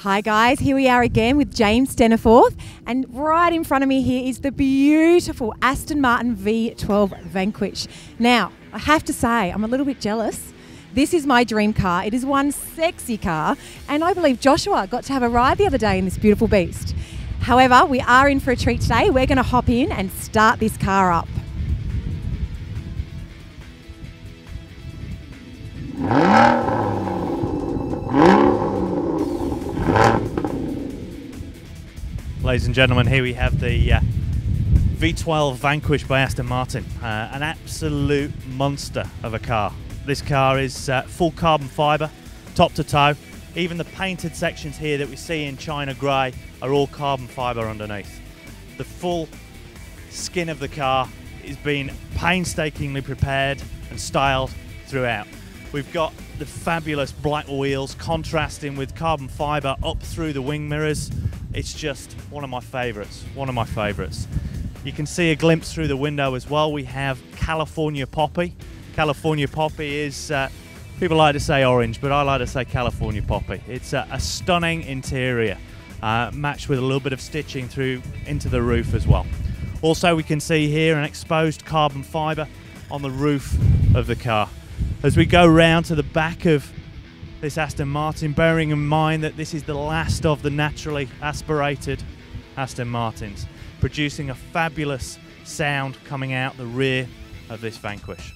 Hi guys, here we are again with James Staniforth, and right in front of me here is the beautiful Aston Martin V12 Vanquish. Now, I have to say, I'm a little bit jealous. This is my dream car. It is one sexy car, and I believe Joshua got to have a ride the other day in this beautiful beast. However, we are in for a treat today. We're going to hop in and start this car up. Ladies and gentlemen, here we have the uh, V12 Vanquish by Aston Martin, uh, an absolute monster of a car. This car is uh, full carbon fibre, top to toe. Even the painted sections here that we see in China grey are all carbon fibre underneath. The full skin of the car is being painstakingly prepared and styled throughout. We've got the fabulous black wheels contrasting with carbon fibre up through the wing mirrors. It's just one of my favourites, one of my favourites. You can see a glimpse through the window as well. We have California Poppy. California Poppy is, uh, people like to say orange, but I like to say California Poppy. It's a, stunning interior, uh, matched with a little bit of stitching through into the roof as well. Also, we can see here an exposed carbon fibre on the roof of the car. As we go round to the back of this Aston Martin, bearing in mind that this is the last of the naturally aspirated Aston Martins, producing a fabulous sound coming out the rear of this Vanquish.